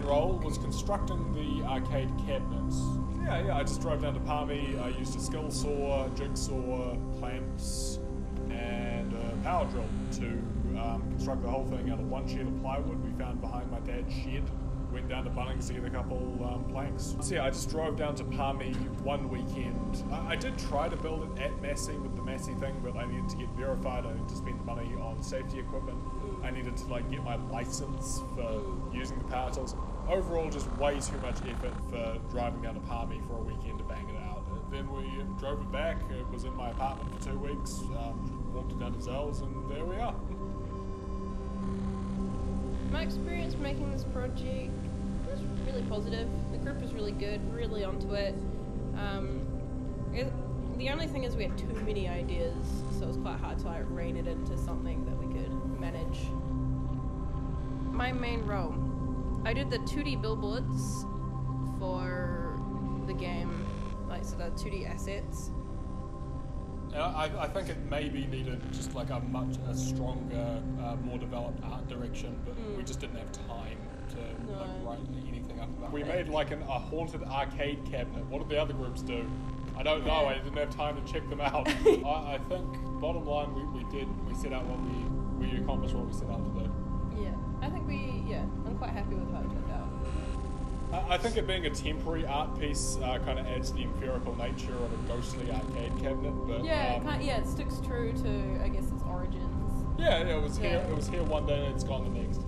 main role was constructing the arcade cabinets. Yeah, yeah, I just drove down to Palmy, I used a skill saw, jigsaw, clamps, and a power drill to um, construct the whole thing out of one sheet of plywood we found behind my dad's shed. Went down to Bunnings to get a couple um, planks. So yeah, I just drove down to Palmy one weekend. I, I did try to build it at Massey with the Massey thing, but I needed to get verified. I needed to spend the money on safety equipment. I needed to like get my license for using the power tools. Overall, just way too much effort for driving down to Palmy for a weekend to bang it out. Then we drove it back. It was in my apartment for two weeks. Um, walked it down to Zell's, and there we are. My experience making this project was really positive. The group was really good, really onto it. Um, it- the only thing is we had too many ideas, so it was quite hard to like rein it into something that we could manage. My main role, I did the 2D billboards for the game, like so the 2D assets. And I, I think it maybe needed just like a much a stronger, uh, more developed art direction, but we just didn't have time to like write anything up about. We made like an, a haunted arcade cabinet. What did the other groups do? I don't know. I didn't have time to check them out. I, I think bottom line, we, we did we set out what we we accomplished what we set out to do. Yeah, I think we, yeah, I'm quite happy with how it turned out. I, think it being a temporary art piece uh, kind of adds the empirical nature of a ghostly arcade cabinet. But Yeah, um, it yeah, it sticks true to I guess its origins. yeah, it was here. Yeah. It was here one day, and it's gone the next.